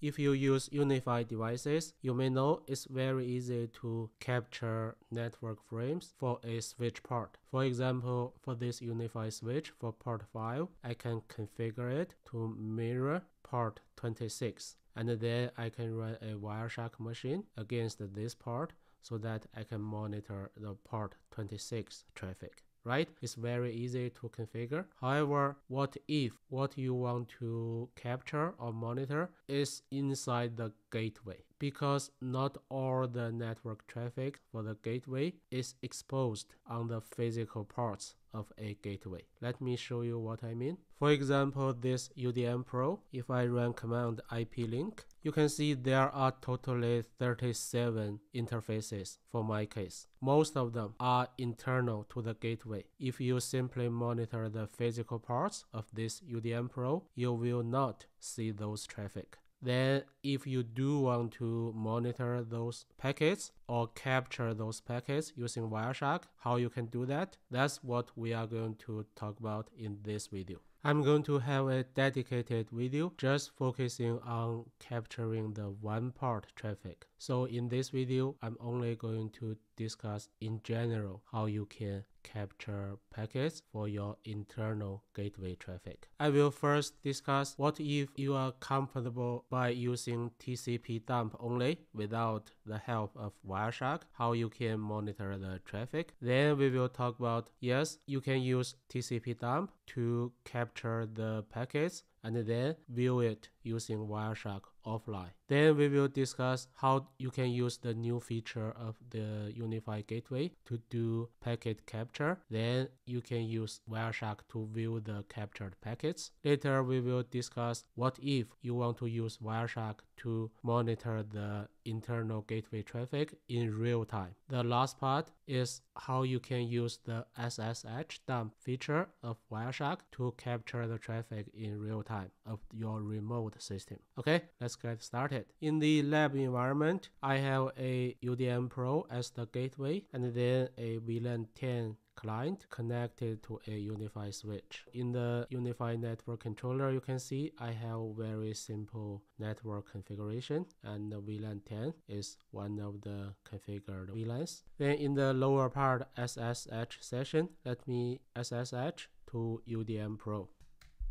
If you use UniFi devices, you may know it's very easy to capture network frames for a switch port. For example, for this UniFi switch for port 5, I can configure it to mirror port 26 and then I can run a Wireshark machine against this port so that I can monitor the port 26 traffic right? It's very easy to configure. However, what if what you want to capture or monitor is inside the gateway? Because not all the network traffic for the gateway is exposed on the physical ports of a gateway. Let me show you what I mean. For example, this UDM Pro, if I run command IP link, you can see there are totally 37 interfaces for my case. Most of them are internal to the gateway. If you simply monitor the physical ports of this UDM Pro, you will not see those traffic. Then if you do want to monitor those packets or capture those packets using Wireshark, how you can do that, that's what we are going to talk about in this video. I'm going to have a dedicated video just focusing on capturing the WAN port traffic. So in this video, I'm only going to discuss in general how you can capture packets for your internal gateway traffic. I will first discuss what if you are comfortable by using TCP dump only without the help of Wireshark, how you can monitor the traffic. Then we will talk about yes, you can use TCP dump to capture the packets and then view it using Wireshark offline. Then we will discuss how you can use the new feature of the UniFi Gateway to do packet capture. Then you can use Wireshark to view the captured packets. Later we will discuss what if you want to use Wireshark to monitor the internal gateway traffic in real time. The last part is how you can use the SSH dump feature of Wireshark to capture the traffic in real time of your remote system. Okay, let's get started. In the lab environment, I have a UDM Pro as the gateway and then a VLAN 10 client connected to a UniFi switch. In the UniFi network controller, you can see I have very simple network configuration and the VLAN 10 is one of the configured VLANs. Then in the lower part SSH session, let me SSH to UDM Pro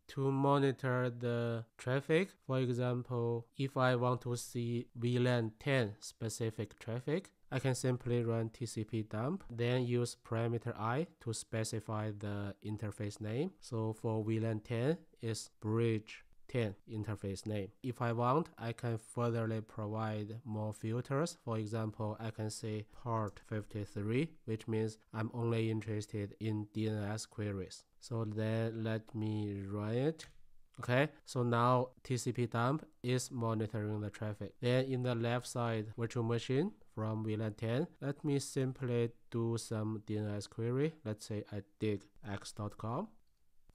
to monitor the traffic. For example, if I want to see VLAN 10 specific traffic, I can simply run TCP dump, then use parameter i to specify the interface name. So for VLAN 10 is bridge 10 interface name. If I want, I can furtherly provide more filters. For example, I can say port 53, which means I'm only interested in DNS queries. So then let me run it. Okay, so now TCP dump is monitoring the traffic. Then in the left side virtual machine from VLAN 10, let me simply do some DNS query. Let's say I dig x.com.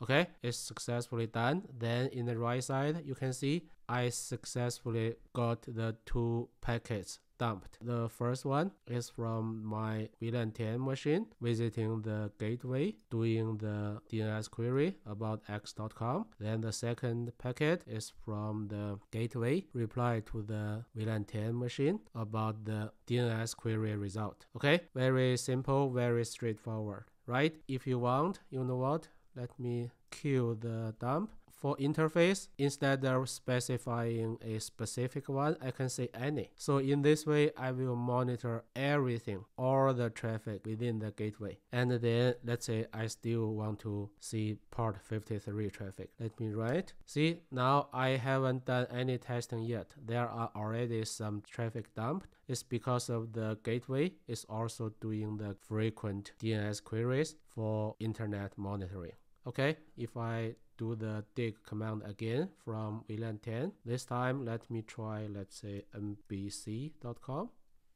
Okay, it's successfully done. Then in the right side, you can see I successfully got the two packets dumped. The first one is from my VLAN 10 machine visiting the gateway doing the DNS query about x.com. Then the second packet is from the gateway reply to the VLAN 10 machine about the DNS query result. Okay, very simple, very straightforward, right? If you want, you know what? Let me kill the dump. For interface, instead of specifying a specific one, I can say any. So in this way, I will monitor everything, all the traffic within the gateway. And then let's say I still want to see port 53 traffic. Let me write. See, now I haven't done any testing yet. There are already some traffic dumped. It's because of the gateway is also doing the frequent DNS queries for internet monitoring. Okay, if I do the dig command again from VLAN 10, this time let me try, let's say mbc.com.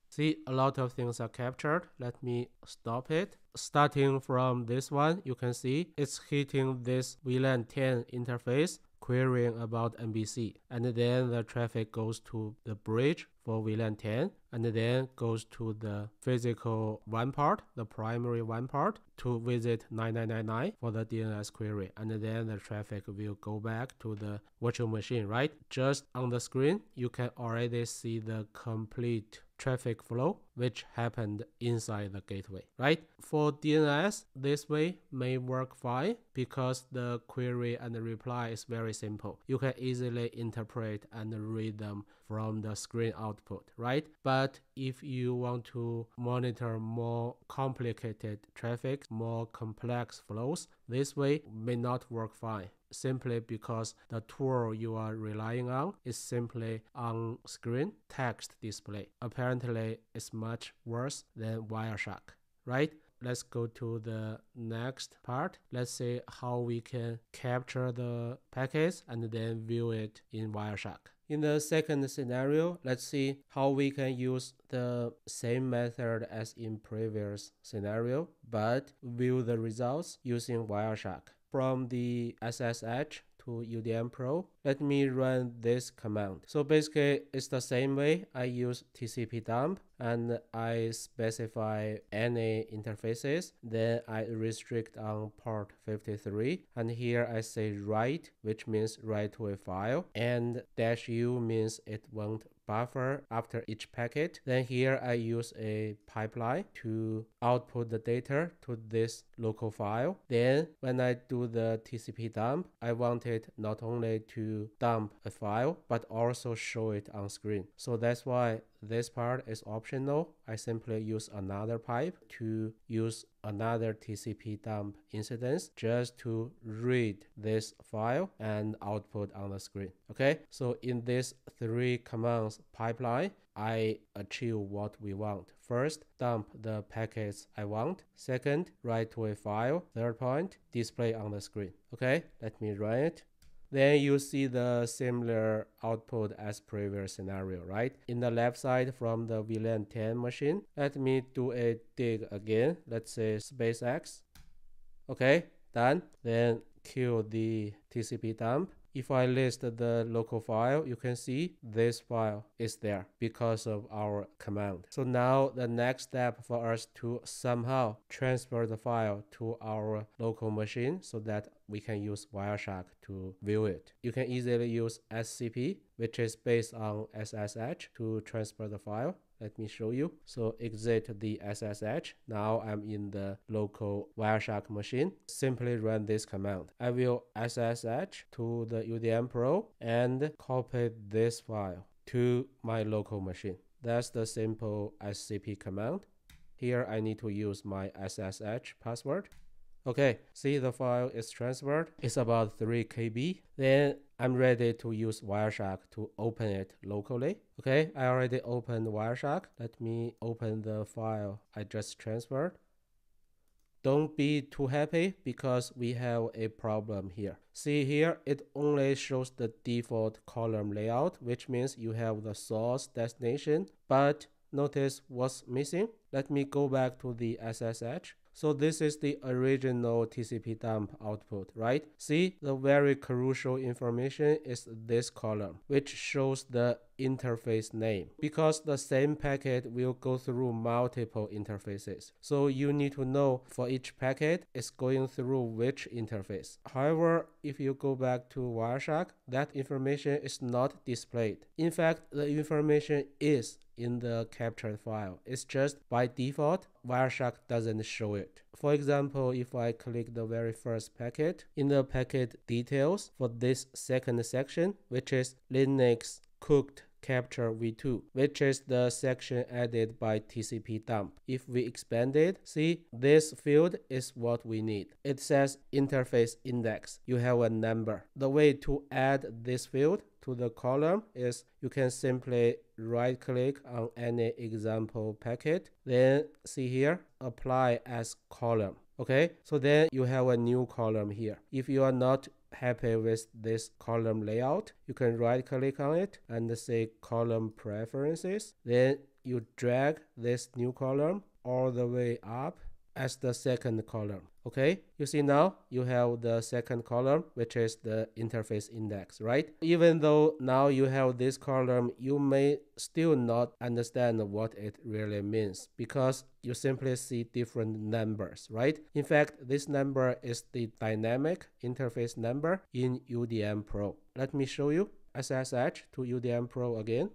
See, a lot of things are captured. Let me stop it. Starting from this one, you can see it's hitting this VLAN 10 interface querying about MBC. And then the traffic goes to the bridge for VLAN 10 and then goes to the physical WAN port, the primary WAN port to visit 9999 for the DNS query. And then the traffic will go back to the virtual machine, right? Just on the screen, you can already see the complete traffic flow which happened inside the gateway, right? For DNS, this way may work fine because the query and the reply is very simple. You can easily interpret and read them from the screen output, right? But if you want to monitor more complicated traffic, more complex flows, this way may not work fine simply because the tool you are relying on is simply on screen text display. Apparently, it's much worse than Wireshark, right? Let's go to the next part. Let's see how we can capture the packets and then view it in Wireshark. In the second scenario, let's see how we can use the same method as in previous scenario, but view the results using Wireshark. From the SSH to UDM Pro, let me run this command. So basically, it's the same way I use TCP dump and I specify any interfaces. Then I restrict on port 53. And here I say write, which means write to a file. And dash U means it won't buffer after each packet. Then here I use a pipeline to output the data to this local file. Then when I do the TCP dump, I want it not only to dump a file, but also show it on screen. So that's why this part is optional. I simply use another pipe to use another TCP dump instance just to read this file and output on the screen. Okay, so in this three commands pipeline, I achieve what we want. First, dump the packets I want. Second, write to a file. Third point, display on the screen. Okay, let me run it then you see the similar output as previous scenario, right? In the left side from the VLAN 10 machine, let me do a dig again. Let's say SpaceX. Okay, done. Then kill the TCP dump if I list the local file, you can see this file is there because of our command. So now the next step for us to somehow transfer the file to our local machine so that we can use Wireshark to view it. You can easily use SCP, which is based on SSH to transfer the file. Let me show you. So exit the SSH. Now I'm in the local Wireshark machine. Simply run this command. I will SSH to the UDM Pro and copy this file to my local machine. That's the simple SCP command. Here I need to use my SSH password. Okay, see the file is transferred. It's about 3 KB. Then I'm ready to use Wireshark to open it locally. Okay, I already opened Wireshark. Let me open the file I just transferred. Don't be too happy because we have a problem here. See here, it only shows the default column layout, which means you have the source destination, but notice what's missing. Let me go back to the SSH. So this is the original TCP dump output, right? See, the very crucial information is this column, which shows the interface name because the same packet will go through multiple interfaces. So you need to know for each packet it's going through which interface. However, if you go back to Wireshark, that information is not displayed. In fact, the information is in the captured file. It's just by default, Wireshark doesn't show it. For example, if I click the very first packet, in the packet details for this second section, which is Linux cooked capture v2, which is the section added by TCP dump. If we expand it, see this field is what we need. It says interface index. You have a number. The way to add this field to the column is you can simply right click on any example packet. Then see here apply as column okay? So then you have a new column here. If you are not happy with this column layout you can right click on it and say column preferences. Then you drag this new column all the way up as the second column. Okay, you see now you have the second column, which is the interface index, right? Even though now you have this column, you may still not understand what it really means because you simply see different numbers, right? In fact, this number is the dynamic interface number in UDM Pro. Let me show you SSH to UDM Pro again.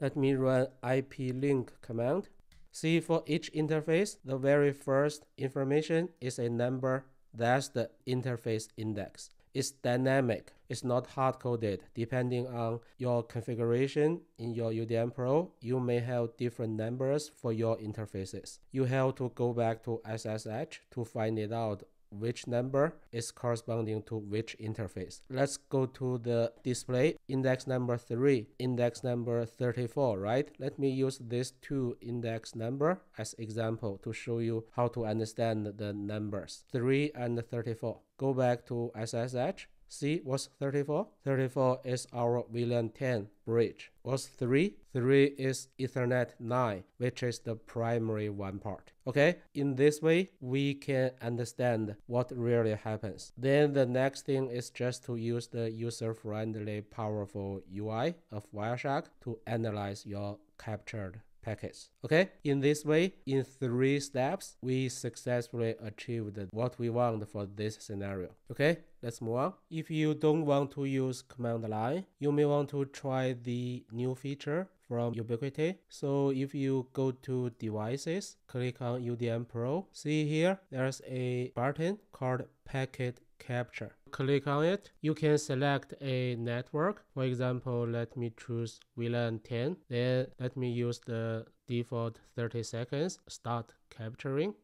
Let me run ip link command See, for each interface, the very first information is a number. That's the interface index. It's dynamic. It's not hard-coded. Depending on your configuration in your UDM Pro, you may have different numbers for your interfaces. You have to go back to SSH to find it out which number is corresponding to which interface. Let's go to the display index number 3, index number 34, right? Let me use these two index number as example to show you how to understand the numbers 3 and 34. Go back to SSH See was 34? 34 is our VLAN 10 bridge. What's 3? 3 is Ethernet 9, which is the primary WAN port. Okay, in this way, we can understand what really happens. Then the next thing is just to use the user-friendly, powerful UI of Wireshark to analyze your captured packets. Okay, in this way, in three steps, we successfully achieved what we want for this scenario. Okay, let's move on. If you don't want to use command line, you may want to try the new feature from Ubiquiti. So if you go to devices, click on UDM Pro, see here, there's a button called packet capture. Click on it. You can select a network. For example, let me choose VLAN 10. Then let me use the default 30 seconds. Start capturing.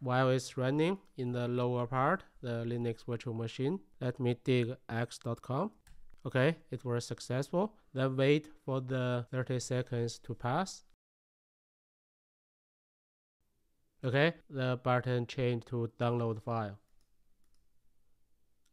While it's running in the lower part, the Linux virtual machine, let me dig x.com. Okay, it was successful. Then wait for the 30 seconds to pass. Okay, the button changed to download file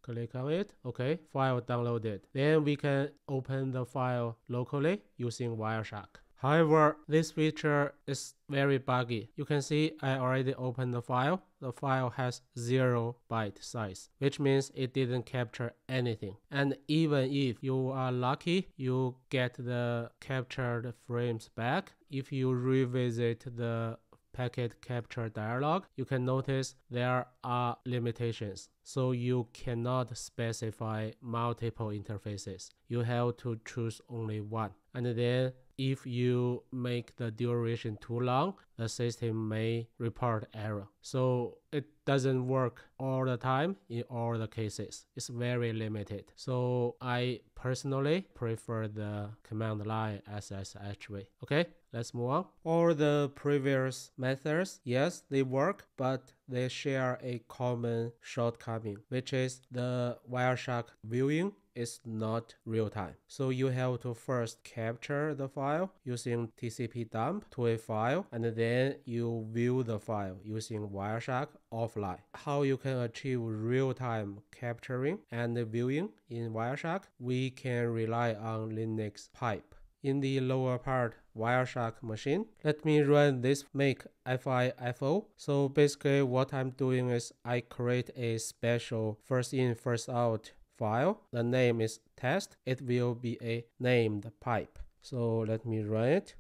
click on it okay file downloaded then we can open the file locally using wireshark However, this feature is very buggy. You can see I already opened the file. The file has 0 byte size, which means it didn't capture anything. And even if you are lucky, you get the captured frames back. If you revisit the packet capture dialog, you can notice there are limitations. So you cannot specify multiple interfaces. You have to choose only one. And then if you make the duration too long, the system may report error. So it doesn't work all the time in all the cases. It's very limited. So I personally prefer the command line SSH way. Okay, let's move on. All the previous methods, yes, they work, but they share a common shortcoming, which is the Wireshark viewing is not real time. So you have to first capture the file using TCP dump to a file and then you view the file using Wireshark offline. How you can achieve real time capturing and viewing in Wireshark, we can rely on Linux pipe in the lower part Wireshark machine. Let me run this make FIFO. So basically what I'm doing is I create a special first in first out file. The name is test. It will be a named pipe. So let me run it.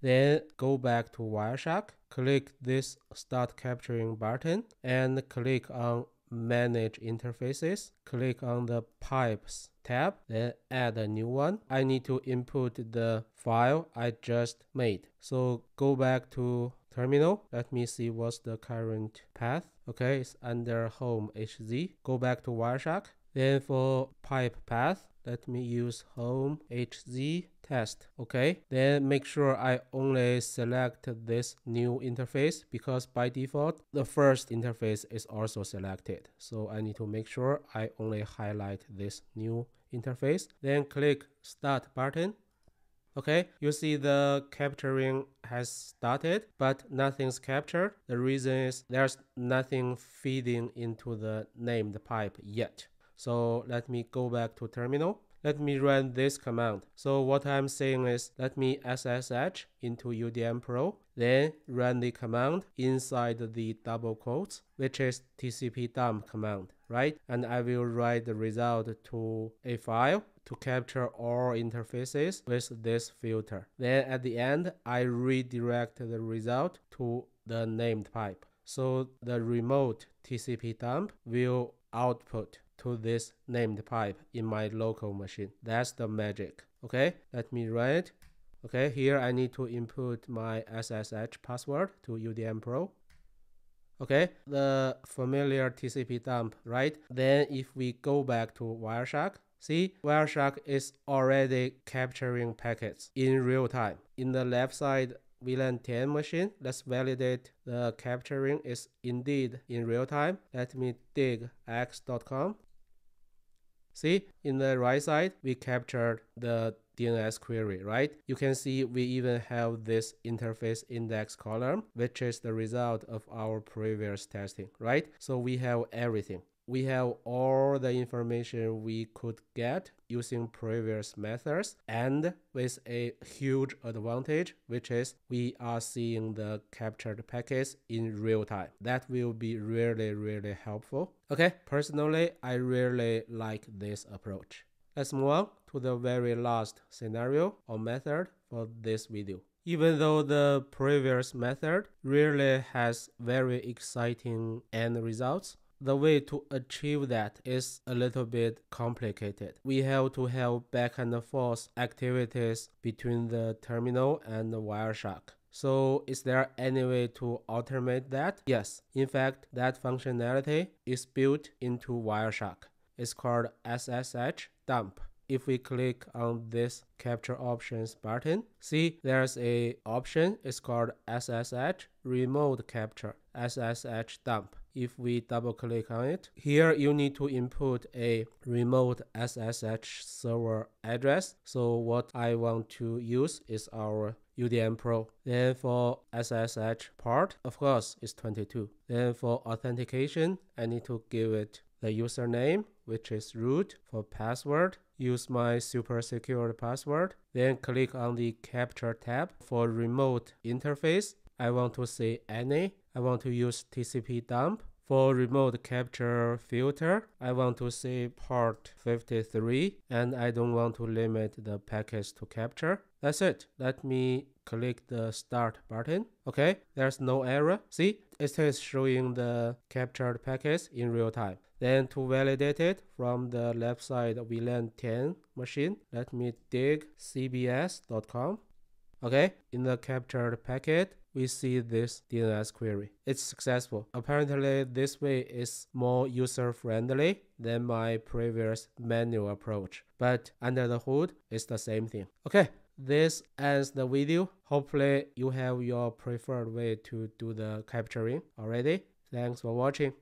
Then go back to Wireshark, click this start capturing button and click on manage interfaces. Click on the pipes tab, then add a new one. I need to input the file I just made. So go back to terminal. Let me see what's the current path. Okay, it's under home HZ. Go back to Wireshark. Then for pipe path, let me use home hz test. Okay, then make sure I only select this new interface because by default, the first interface is also selected. So I need to make sure I only highlight this new interface. Then click start button. Okay, you see the capturing has started, but nothing's captured. The reason is there's nothing feeding into the named pipe yet. So let me go back to terminal. Let me run this command. So what I'm saying is let me SSH into UDM Pro. then run the command inside the double quotes, which is TCP dump command, right? And I will write the result to a file to capture all interfaces with this filter. Then at the end, I redirect the result to the named pipe. So the remote TCP dump will output to this named pipe in my local machine. That's the magic. Okay, let me it. Okay, here I need to input my SSH password to UDM Pro. Okay, the familiar TCP dump, right? Then if we go back to Wireshark, see Wireshark is already capturing packets in real time. In the left side VLAN 10 machine, let's validate the capturing is indeed in real time. Let me dig x.com. See, in the right side, we captured the DNS query, right? You can see we even have this interface index column, which is the result of our previous testing, right? So we have everything we have all the information we could get using previous methods and with a huge advantage which is we are seeing the captured packets in real time that will be really really helpful okay personally i really like this approach let's move on to the very last scenario or method for this video even though the previous method really has very exciting end results the way to achieve that is a little bit complicated. We have to have back and forth activities between the terminal and the Wireshark. So is there any way to automate that? Yes. In fact, that functionality is built into Wireshark. It's called SSH dump. If we click on this capture options button, see there's a option, it's called SSH remote capture, SSH dump if we double click on it. Here you need to input a remote SSH server address. So what I want to use is our UDM Pro. Then for SSH port, of course, it's 22. Then for authentication, I need to give it the username, which is root for password. Use my super secure password. Then click on the capture tab for remote interface. I want to say any. I want to use TCP dump. For remote capture filter, I want to see port 53 and I don't want to limit the packets to capture. That's it. Let me click the start button. Okay, there's no error. See, it is showing the captured packets in real time. Then to validate it from the left side VLAN 10 machine, let me dig cbs.com. Okay, in the captured packet, we see this DNS query. It's successful. Apparently, this way is more user-friendly than my previous manual approach. But under the hood, it's the same thing. Okay, this ends the video. Hopefully, you have your preferred way to do the capturing already. Thanks for watching.